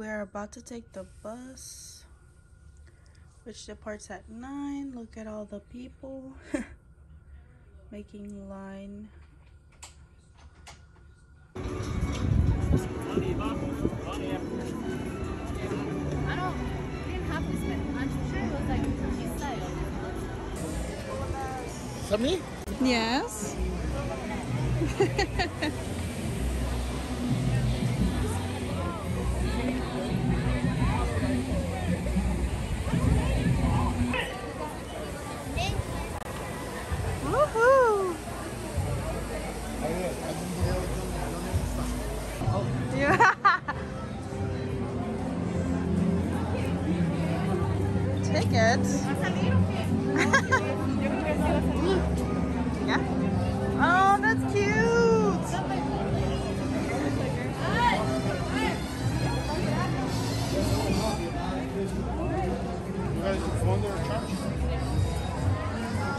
we're about to take the bus, which departs at 9. Look at all the people making line. I don't,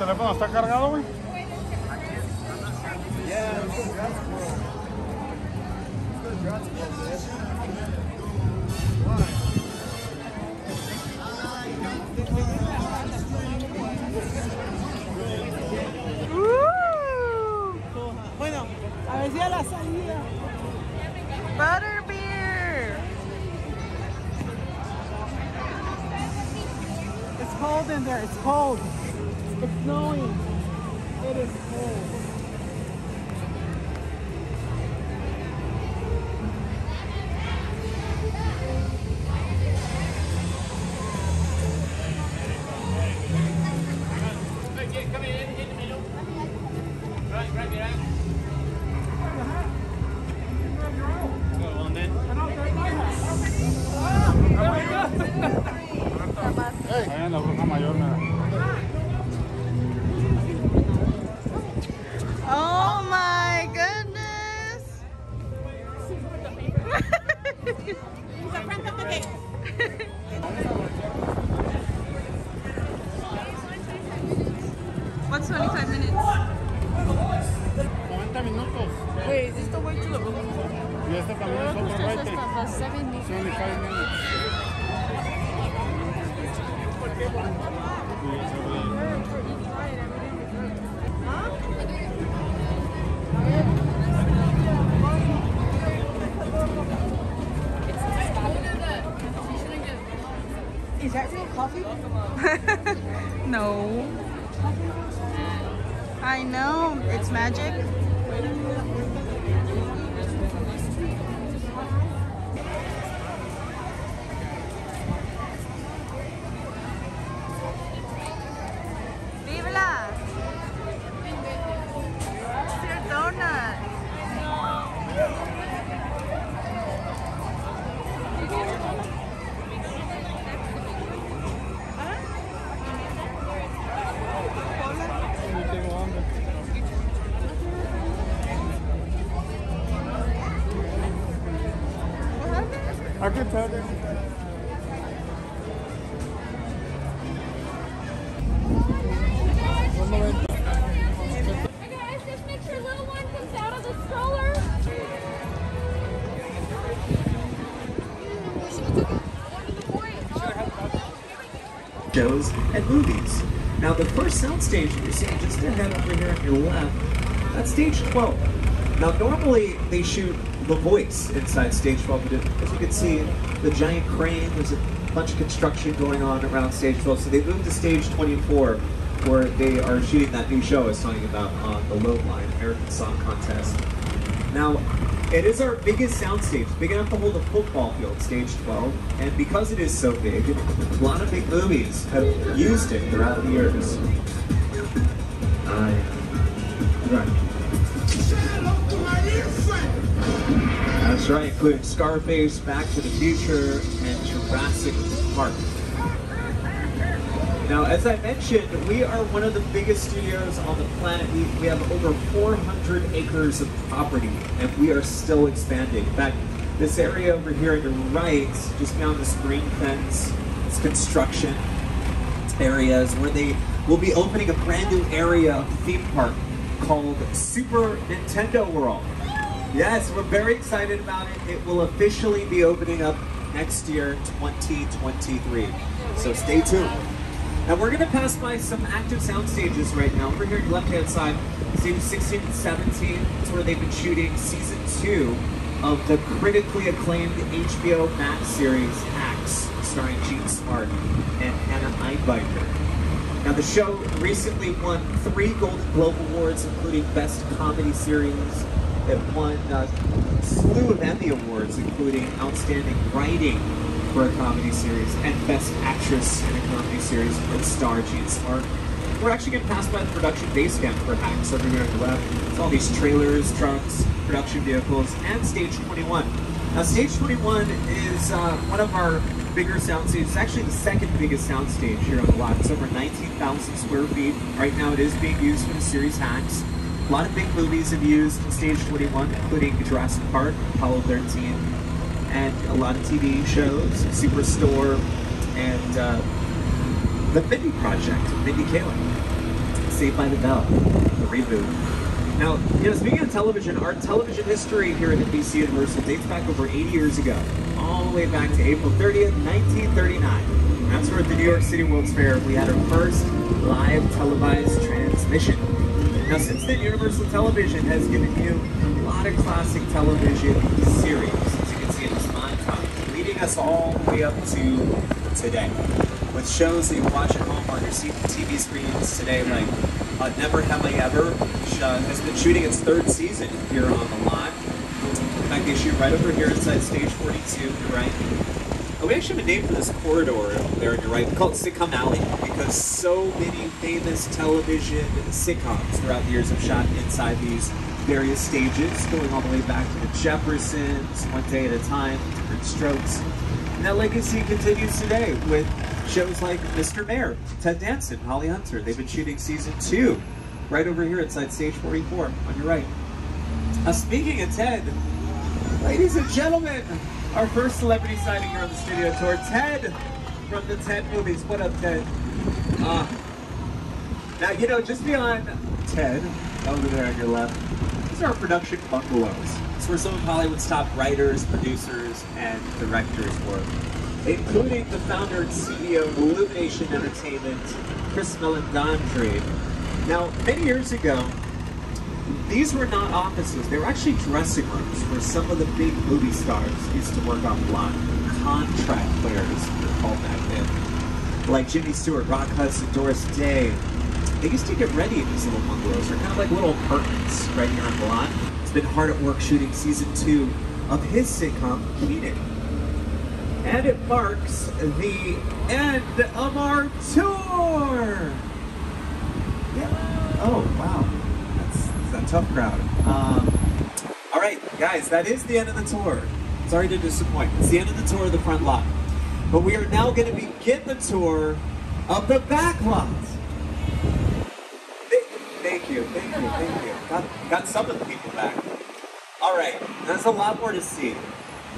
teléfono está cargado, güey? Woo! Bueno, a ver si a la salida. Butterbeer. It's cold in there. It's cold. It's snowing. It is cold. What's 25 minutes? 90 minutos. Wait, is this the way to the Y este también es oh, otro Just right the 70. 75 minutes. Is that real coffee? No. I know. It's magic. Happened? I can tell them. Son 90. Hey guys, just make sure little one comes out of the shows and movies. Now, the first sound soundstage you're seeing just ahead over here on your left, that's stage 12. Now, normally they shoot the voice inside stage 12, but as you can see, the giant crane, there's a bunch of construction going on around stage 12, so they moved to stage 24, where they are shooting that new show I was talking about on the Load Line, American Song Contest. Now, it is our biggest soundstage, big enough to hold a football field, stage 12, and because it is so big, a lot of big movies have used it throughout the years. That's right, including Scarface, Back to the Future, and Jurassic Park. Now, as I mentioned, we are one of the biggest studios on the planet. We, we have over 400 acres of property, and we are still expanding. In fact, this area over here on your right, just beyond the screen fence, is construction areas where they will be opening a brand new area of theme park called Super Nintendo World. Yes, we're very excited about it. It will officially be opening up next year, 2023. So stay tuned. Now we're gonna pass by some active sound stages right now. Over here on the left-hand side, stage 16 and 17 is where they've been shooting season two of the critically acclaimed HBO Max series Hacks, starring Jean Smart and Hannah Einbinder. Now the show recently won three Golden Globe Awards, including Best Comedy Series. It won a slew of Emmy Awards, including Outstanding Writing for a Comedy Series and Best Actress in a Comedy Series with star Jean Smart. We're actually getting passed by the production base camp for Hacks over here on the left. It's all these trailers, trucks, production vehicles, and Stage 21. Now, Stage 21 is uh, one of our bigger sound stages. It's actually the second biggest sound stage here on the lot. It's over 19,000 square feet. Right now, it is being used for the series Hacks. A lot of big movies have used Stage 21, including Jurassic Park, Apollo 13, and a lot of TV shows, Superstore, and uh, The Mindy Project, Mindy Kaling, Saved by the Bell, the reboot. Now, you know, speaking of television, our television history here at NBC Universal dates back over 80 years ago, all the way back to April 30th, 1939. That's where at the New York City World's Fair we had our first live televised transmission. Now, since then, Universal Television has given you a lot of classic television series, as you can see in this montage, leading us all the way up to today. With shows that you watch at home on your TV screens today, like uh, Never Have I Ever, which uh, has been shooting its third season here on the lot. In fact, they shoot right over here inside Stage 42, right? Oh, we actually have a name for this corridor there on your right. We call it Sitcom Alley because so many famous television sitcoms throughout the years have shot inside these various stages, going all the way back to the Jeffersons, One Day at a Time, Diff'rent Strokes. And that legacy continues today with shows like Mr. Mayor, Ted Danson, Holly Hunter. They've been shooting season two right over here inside Stage 44 on your right. Now, speaking of Ted, ladies and gentlemen, our first celebrity sighting here on the studio tour, Ted from the Ted movies. What up, Ted? Uh, now, you know, just beyond Ted, over there on your left, these are our production bungalows. It's where some of Hollywood's top writers, producers, and directors work, including the founder and CEO of Illumination Entertainment, Chris Meledandri. Now, many years ago, these were not offices. They were actually dressing rooms where some of the big movie stars used to work on block. Contract players, they're called back then. Like Jimmy Stewart, Rock Hudson, Doris Day. They used to get ready in these little bungalows. They're kind of like little apartments right here on the lot. It's been hard at work shooting season two of his sitcom, Keating. And it marks the end of our tour! Yeah. Oh, wow. Tough crowd. Um, all right, guys, that is the end of the tour. Sorry to disappoint. It's the end of the tour of the front lot. But we are now going to begin the tour of the back lot. Thank, thank you, thank you, thank you. Got, got some of the people back. All right, there's a lot more to see.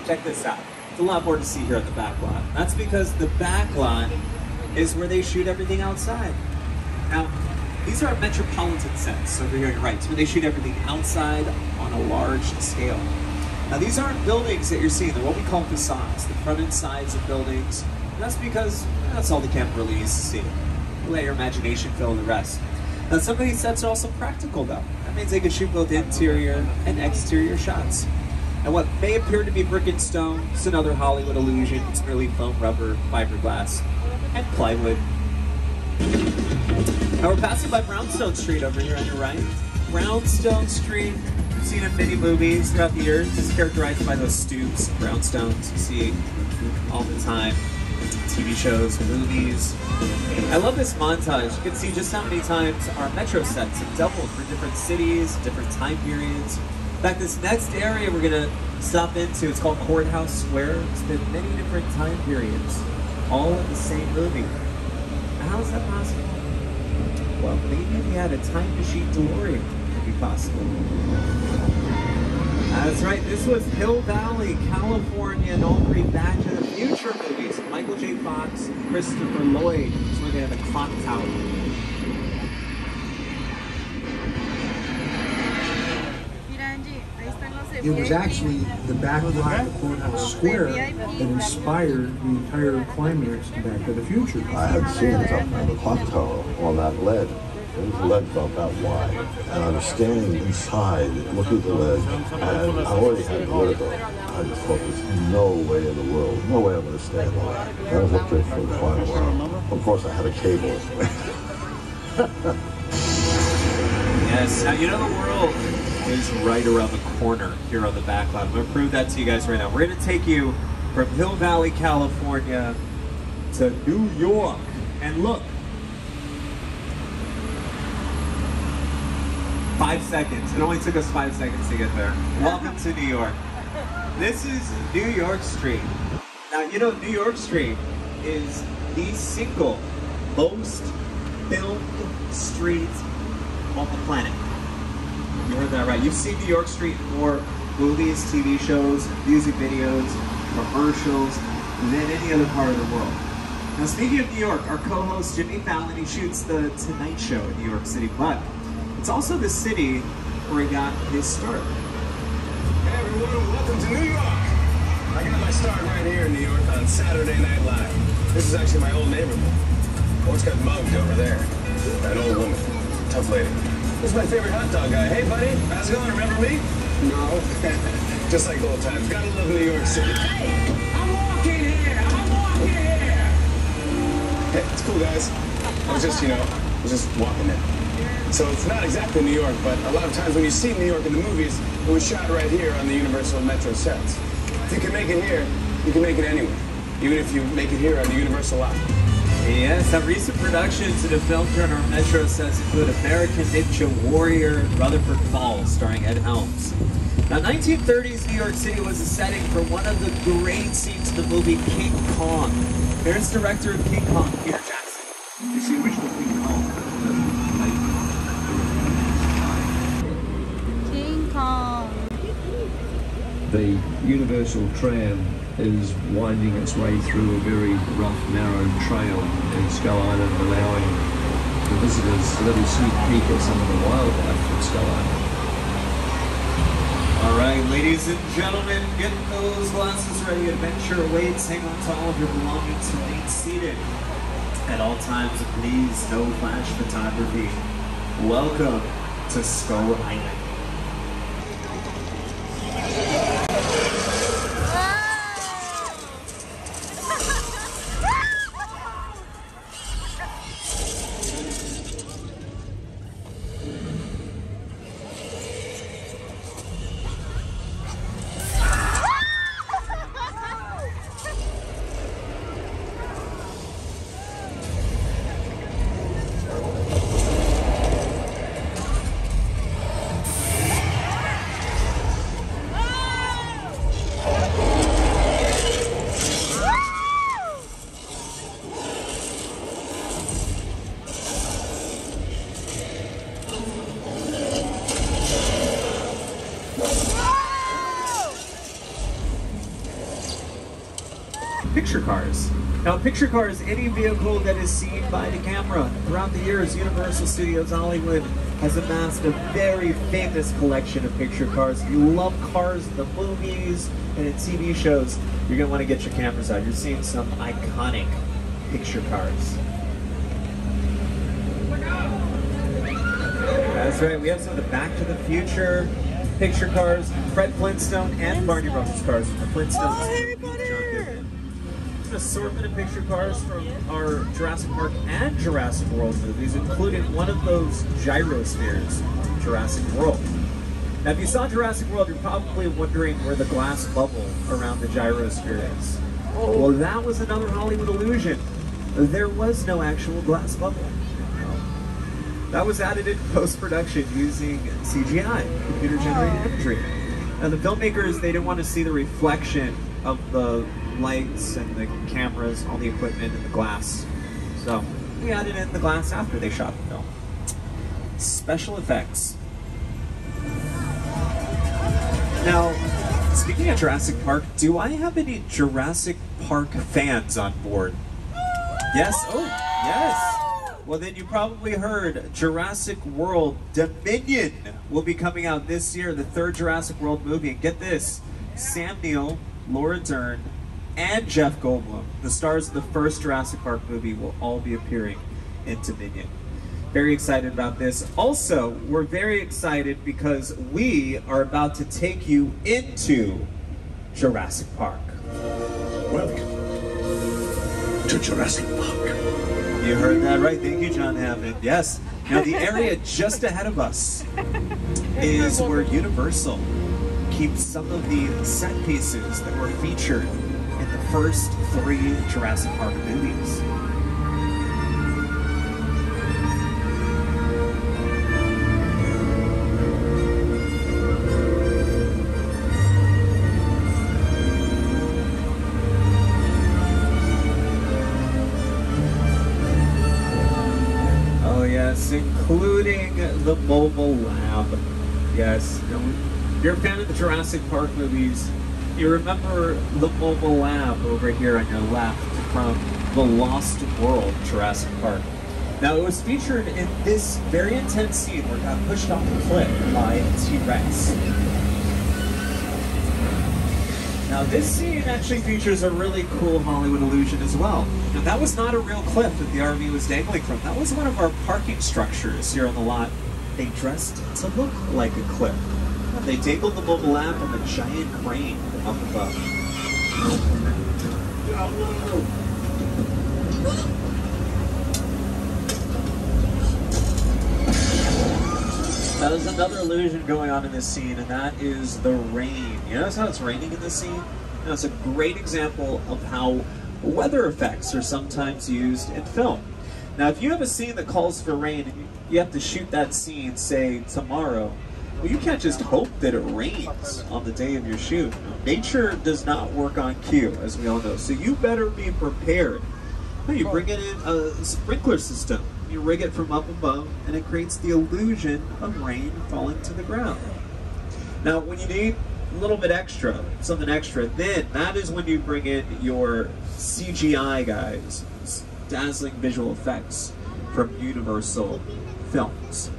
Check this out. There's a lot more to see here at the back lot. That's because the back lot is where they shoot everything outside. Now, these are metropolitan sets over here on your right. So they shoot everything outside on a large scale. Now these aren't buildings that you're seeing, they're what we call facades, the front and sides of buildings. That's because that's all the camera really needs to see. Let your imagination fill in the rest. Now some of these sets are also practical though. That means they can shoot both interior and exterior shots. And what may appear to be brick and stone is another Hollywood illusion. It's merely foam rubber, fiberglass, and plywood. Now we're passing by Brownstone Street over here on your right. Brownstone Street, you've seen in many movies throughout the years. It's characterized by those stoops, brownstones you see all the time. TV shows, movies. I love this montage. You can see just how many times our metro sets have doubled for different cities, different time periods. In fact, this next area we're gonna stop into, it's called Courthouse Square. It's been many different time periods, all in the same movie. How is that possible? Well, maybe if had a time machine DeLorean, it could be possible. That's right, this was Hill Valley, California, and all three Back to the Future movies. Michael J. Fox, Christopher Lloyd. Where they have a clock tower. It was actually the back lot of the courthouse square that inspired the entire climax to Back to the Future. I had seen it up on the clock tower on that lead. It was a lead about that wide. And I was standing inside looking at the lead, and I already had vertigo. I just thought there's no way in the world, no way I'm going to stand on that. I was up there for quite a while. Of course, I had a cable. Yes, now you know the world is right around the corner here on the back lot. I'm going to prove that to you guys right now. We're going to take you from Hill Valley, California to New York. And look, five seconds. It only took us five seconds to get there. Welcome to New York. This is New York Street. Now, you know, New York Street is the single most filmed street on the planet. You heard that right. You've seen New York Street more movies, TV shows, music videos, commercials than any other part of the world. Now, speaking of New York, our co-host Jimmy Fallon, he shoots the Tonight Show in New York City, but it's also the city where he got his start. Hey everyone, welcome to New York. I got my start right here in New York on Saturday Night Live. This is actually my old neighborhood. Almost got mugged over there. That old woman, tough lady. This is my favorite hot dog guy. Hey buddy, how's it going? Remember me? No. Just like old times. Gotta love New York City. Hey, I'm walking here. I'm walking here. Hey, it's cool guys. I was just, you know, I was just walking in. So it's not exactly New York, but a lot of times when you see New York in the movies, it was shot right here on the Universal Metro sets. If you can make it here, you can make it anywhere. Even if you make it here on the Universal lot. Yes, some recent productions that have film here on our Metro sets include American Ninja Warrior, Rutherford Falls, starring Ed Helms. Now, 1930s New York City was a setting for one of the great scenes of the movie King Kong. Here's director of King Kong, Peter Jackson. Distinguished with King Kong. King Kong. The Universal Tram is winding its way through a very rough, narrow trail in Skull Island, allowing the visitors a little sneak peek at some of the wildlife at Skull Island. All right, ladies and gentlemen, get those glasses ready. Adventure awaits. Hang on to all of your belongings. Remain seated at all times. Please, no flash photography. Welcome to Skull Island. Now, picture car is any vehicle that is seen by the camera. Throughout the years, Universal Studios Hollywood has amassed a very famous collection of picture cars. If you love cars the movies and in TV shows, you're going to want to get your cameras out. You're seeing some iconic picture cars. That's right, we have some of the Back to the Future picture cars, Fred Flintstone and Barney Rubens cars the Flintstones. Assortment of picture cars from our Jurassic Park and Jurassic World movies, including one of those gyrospheres Jurassic World. Now, if you saw Jurassic World, you're probably wondering where the glass bubble around the gyrosphere is. Well, that was another Hollywood illusion. There was no actual glass bubble. That was added in post-production using CGI, computer-generated imagery. Now the filmmakers, they didn't want to see the reflection of the lights and the cameras, all the equipment and the glass. So we added in the glass after they shot the film. Special effects. Now, speaking of Jurassic Park, do I have any Jurassic Park fans on board? Yes? Oh, yes. Well, then you probably heard Jurassic World Dominion will be coming out this year, the third Jurassic World movie. And get this Sam Neill, Laura Dern, and Jeff Goldblum, the stars of the first Jurassic Park movie, will all be appearing in Dominion. Very excited about this. Also, we're very excited because we are about to take you into Jurassic Park. Welcome to Jurassic Park. You heard that right. Thank you, John Hammond. Yes. Now, the area just ahead of us is where Universal keeps some of the set pieces that were featured first three Jurassic Park movies. Oh yes, including the mobile lab. Yes, you're a fan of the Jurassic Park movies, you remember the mobile lab over here on your left from the Lost World Jurassic Park. Now it was featured in this very intense scene where it got pushed off a cliff by a T-Rex. Now this scene actually features a really cool Hollywood illusion as well. Now that was not a real cliff that the RV was dangling from. That was one of our parking structures here on the lot. They dressed to look like a cliff. They dangled the mobile lab from a giant crane up above. Now there's another illusion going on in this scene, and that is the rain. You notice how it's raining in this scene? Now it's a great example of how weather effects are sometimes used in film. Now if you have a scene that calls for rain, and you have to shoot that scene, say, tomorrow, well, you can't just hope that it rains on the day of your shoot. Nature does not work on cue, as we all know, so you better be prepared. You bring in a sprinkler system. You rig it from up above, and it creates the illusion of rain falling to the ground. Now, when you need a little bit extra, something extra, then that is when you bring in your CGI guys, dazzling visual effects from Universal Films.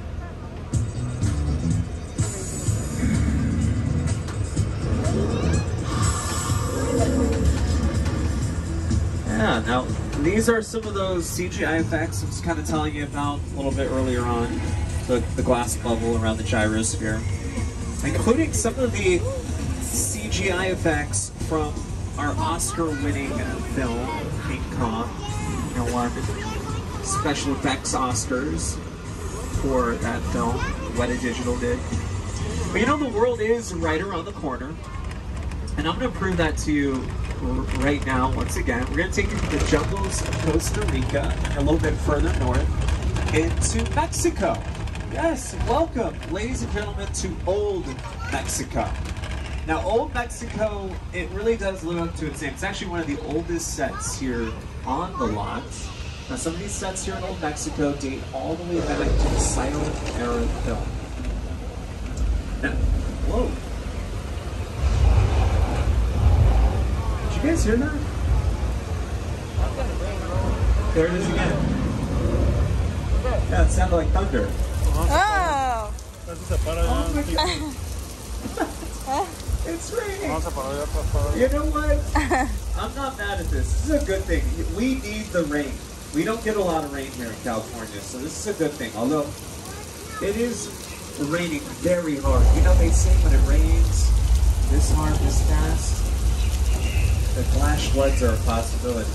Yeah, now these are some of those CGI effects I was kind of telling you about a little bit earlier on. The, the glass bubble around the gyrosphere. Including some of the CGI effects from our Oscar-winning film, King Kong. You know, won special effects Oscars for that film. Weta Digital did. But you know, the world is right around the corner. And I'm going to prove that to you right now, once again. We're going to take you to the jungles of Costa Rica a little bit further north into Mexico. Yes, welcome, ladies and gentlemen, to Old Mexico. Now, Old Mexico, it really does live up to its name. It's actually one of the oldest sets here on the lot. Now, some of these sets here in Old Mexico date all the way back to the silent era film. Now, whoa. Did you're not. There it is again. Yeah, it sounded like thunder. Oh! Casi se para ya. Oh it's raining. Vamos a parar ya, por favor. You know what? I'm not mad at this. This is a good thing. We need the rain. We don't get a lot of rain here in California, so this is a good thing. Although it is raining very hard. You know they say when it rains this hard, this fast, the flash floods are a possibility.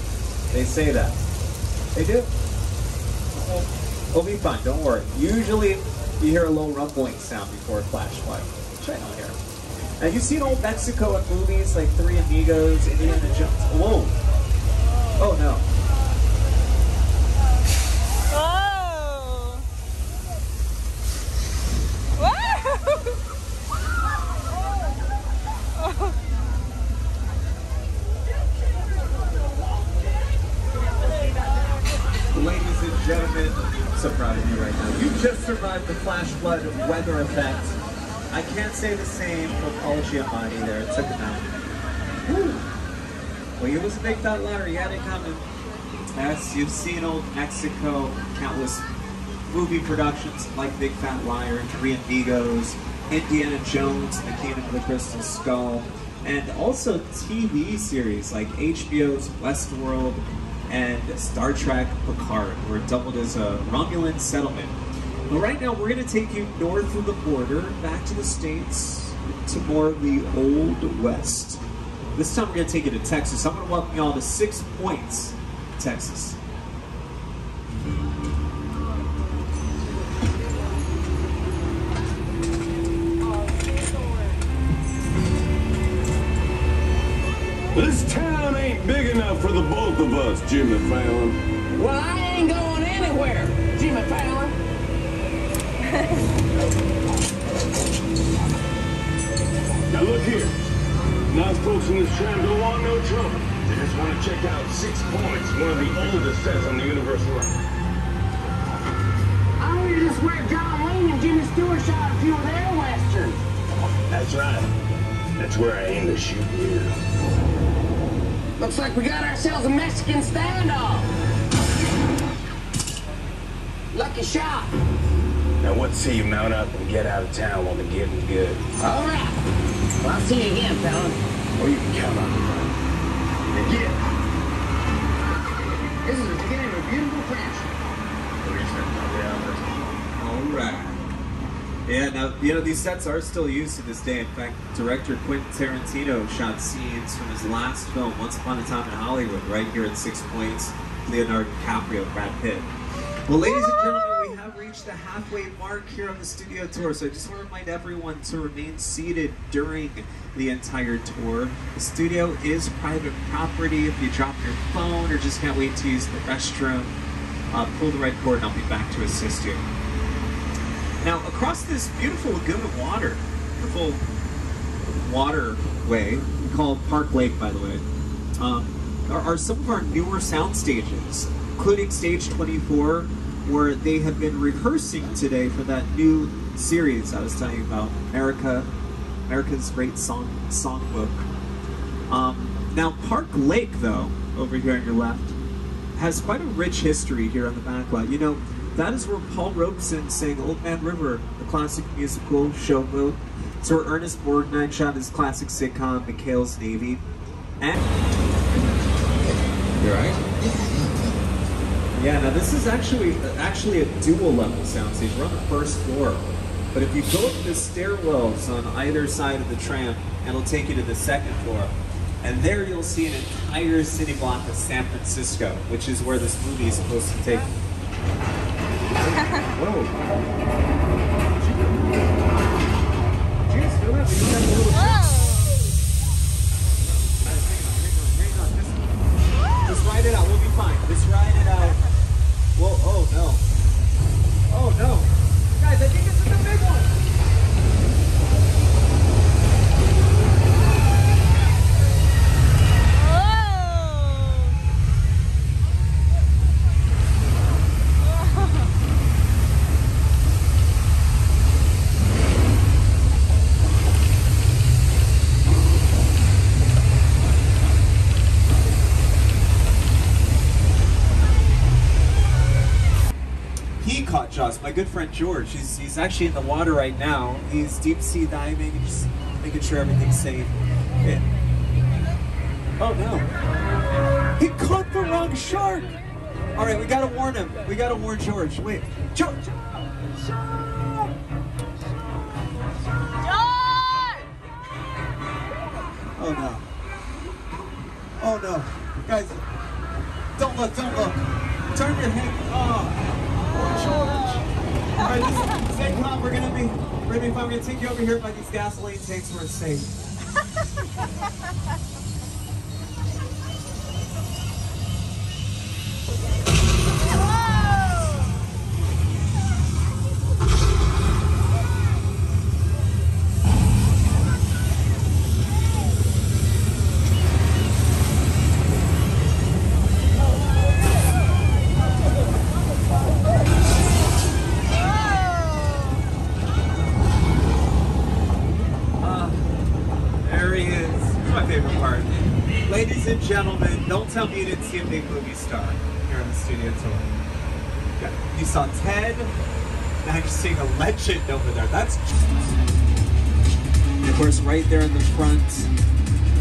They say that. They do. We'll- be fine. Don't worry. Usually you hear a little rumbling sound before a flash flood. Which I don't hear. Now you've seen old Mexico in movies like Three Amigos, and Indiana Jones. Whoa. Oh no. Oh! Wow! Ladies and gentlemen, I'm so proud of you right now. You just survived the flash flood weather effect. I can't say the same for Paul Giamatti there. It took him out. Well, you was a big fat ladder. You had it coming. Yes, you've seen old Mexico, countless movie productions like Big Fat Liar, Three Amigos, Indiana Jones, The Kingdom of the Crystal Skull, and also TV series like HBO's Westworld and Star Trek Picard, where it doubled as a Romulan settlement. But right now, we're going to take you north of the border, back to the States, to more of the Old West. This time, we're going to take you to Texas. I'm going to welcome you all to Six Points, Texas. This town ain't big enough for the both of us, Jimmy Fallon. Well, I ain't going anywhere, Jimmy Fallon. Now look here. Nice folks in this tram don't want no trouble. They just want to check out Six Points, one of the oldest sets on the Universal Line. I heard this where John Wayne and Jimmy Stewart shot a few of their westerns. That's right. That's where I aim to shoot you. Looks like we got ourselves a Mexican standoff. Lucky shot. Now what say you mount up and get out of town while the getting good? All right. Well, I'll see you again, Fallon. Or you can count on me. And get. This is the beginning of a beautiful friendship. All right. Yeah, now, you know, these sets are still used to this day. In fact, director Quentin Tarantino shot scenes from his last film, Once Upon a Time in Hollywood, right here at Six Points, Leonardo DiCaprio, Brad Pitt. Well, ladies and gentlemen, we have reached the halfway mark here on the studio tour, so I just want to remind everyone to remain seated during the entire tour. The studio is private property. If you drop your phone or just can't wait to use the restroom, uh, pull the red cord and I'll be back to assist you. Now, across this beautiful lagoon of water, beautiful waterway, called Park Lake, by the way, um, are, are some of our newer sound stages, including Stage 24, where they have been rehearsing today for that new series I was telling you about, America, America's Great Song Songbook. Um, now, Park Lake, though, over here on your left, has quite a rich history here on the backlot. You know, that is where Paul Robeson sang Old Man River, the classic musical showboat. It's where Ernest Borgnine shot his classic sitcom, McHale's Navy. And... You right? Yeah, now this is actually actually a dual level soundstage. We're on the first floor. But if you go up the stairwells on either side of the tram, it'll take you to the second floor. And there you'll see an entire city block of San Francisco, which is where this movie is supposed to take Just ride it out. We'll be fine. Just ride it out. Whoa, oh no. Oh no. Guys, I think this is the big one. He caught Jaws, my good friend George. He's, he's actually in the water right now. He's deep sea diving, just making sure everything's safe. Oh no. He caught the wrong shark! Alright, we gotta warn him. We gotta warn George. Wait. George. George! Oh no. Oh no. Guys, don't look, don't look. Turn your head. Oh. George. All right, listen, stay calm. We're gonna be, we're. We're gonna take you over here by these gasoline tanks where it's safe. Seeing a legend over there. That's. And of course, right there in the front,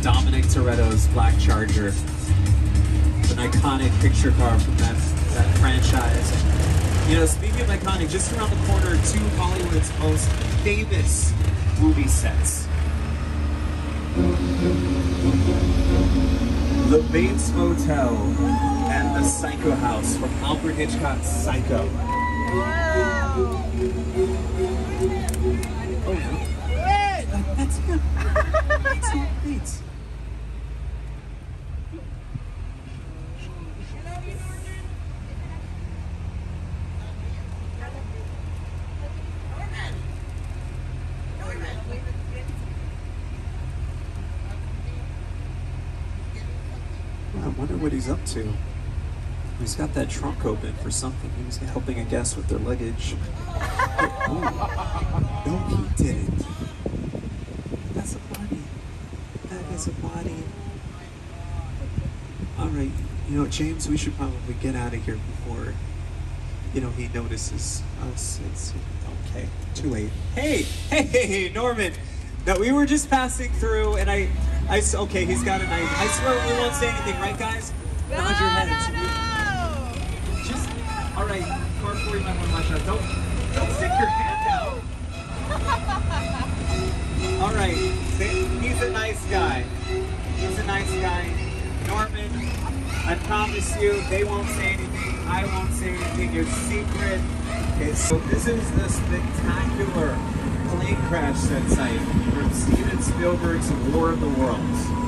Dominic Toretto's Black Charger. It's an iconic picture car from that, that franchise. You know, speaking of iconic, just around the corner, two of Hollywood's most famous movie sets. The Bates Motel and the Psycho House from Alfred Hitchcock's Psycho. Oh. I wonder what he's up to. He's got that trunk open for something. He was helping a guest with their luggage. Oh, no, he didn't. That's a body. That is a body. All right, you know, James, we should probably get out of here before, you know, he notices us. It's okay. Too late. Hey, hey, hey, hey, Norman. No, we were just passing through, and I, I, s- okay, he's got a knife. I swear we won't say anything, right, guys? Nod your heads. Just, all right, car 4, you might want to watch out. Don't, All right, he's a nice guy. He's a nice guy. Norman, I promise you, they won't say anything. I won't say anything. Your secret. It's, so this is the spectacular plane crash set site from Steven Spielberg's War of the Worlds.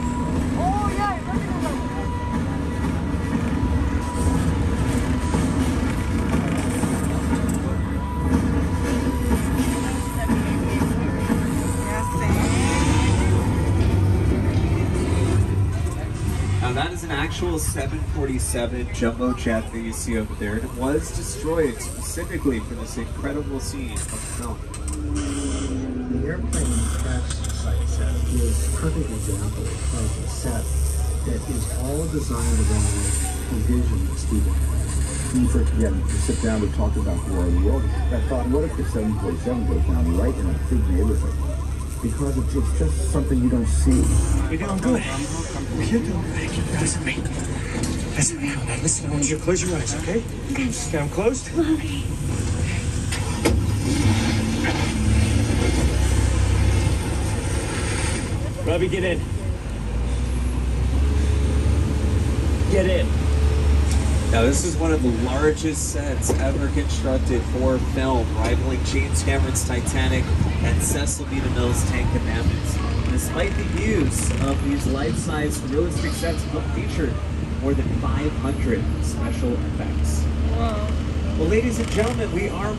Actual 747 jumbo jet that you see over there. It was destroyed specifically for this incredible scene of the film. The airplane crash site set is a perfect example of a set that is all designed around the vision that Steven had. You first again to sit down to talk about War of the World. I thought, what if the 747 goes down right in a big neighborhood? Because it's, it's just something you don't see. You're doing You're doing good. Keep your eyes on me. Listen, now, now listen, I want you to close your eyes, okay? Okay, Okay, I'm closed. Robbie, get in. Get in. Now this is one of the largest sets ever constructed for film, rivaling James Cameron's Titanic and Cecil B. DeMille's Ten Commandments. Despite the use of these life-size realistic sets, the featured more than 500 special effects. Well, ladies and gentlemen, we are.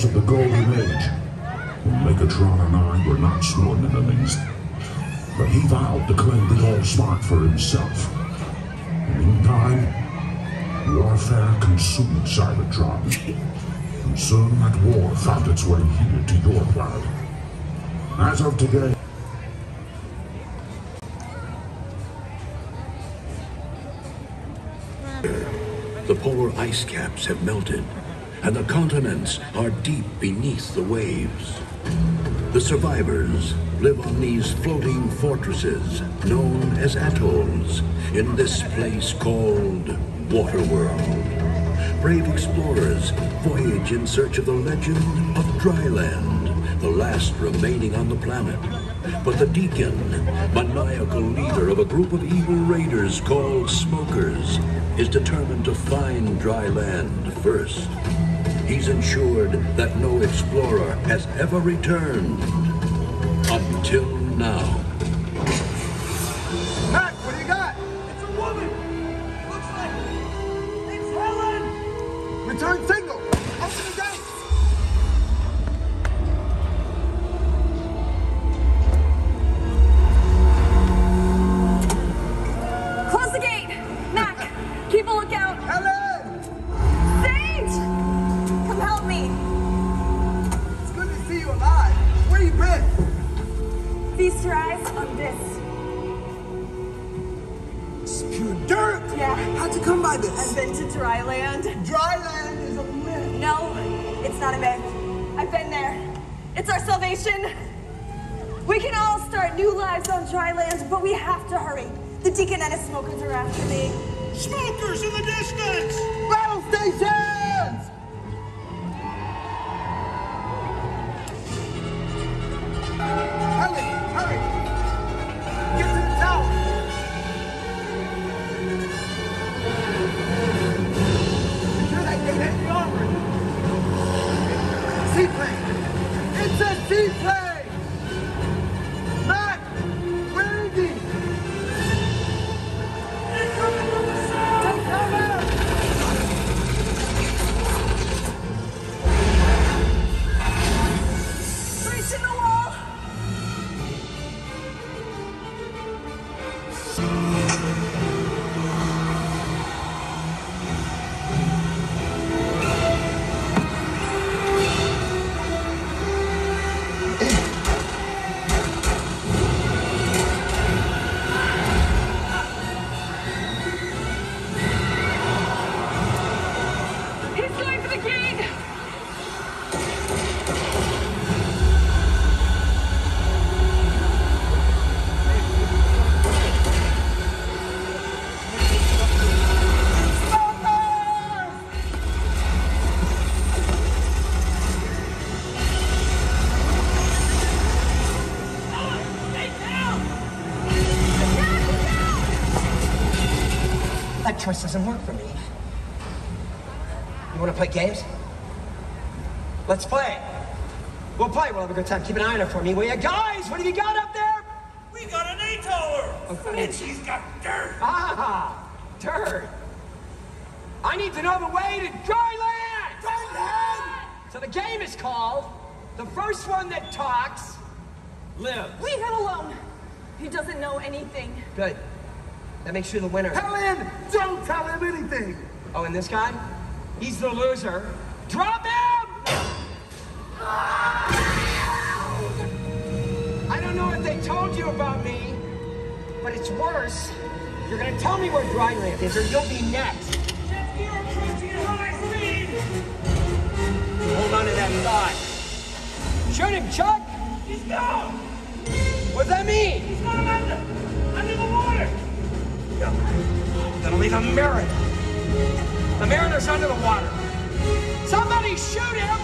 Twilight hours of the Golden Age, when Megatron and I were not sworn enemies. But he vowed to claim the AllSpark for himself. And in time, warfare consumed Cybertron. And soon that war found its way here to your planet. As of today, The polar ice caps have melted, and the continents are deep beneath the waves. The survivors live on these floating fortresses known as atolls in this place called Waterworld. brave explorers voyage in search of the legend of Dryland, the last remaining on the planet. But the Deacon, maniacal leader of a group of evil raiders called Smokers, is determined to find Dryland first. He's ensured that no explorer has ever returned. Until now. That choice doesn't work for me. You want to play games? Let's play. We'll play. We'll have a good time. Keep an eye on her for me, will you? Guys, what have you got up there? We got an atoller! And she's got dirt! Ah, dirt. I need to know the way to dry land. Dry land. So the game is called the first one that talks lives. Leave him alone. He doesn't know anything. Good. That makes you the winner. Helen, don't tell him anything! Oh, and this guy? He's the loser. Drop him! I don't know what they told you about me, but it's worse. You're gonna tell me where Dryland is, or you'll be next. Hold on to that thought. Shoot him, Chuck! He's gone! What's that mean? Gonna leave a mariner. The mariner's under the water. Somebody shoot him!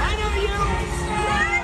I know you!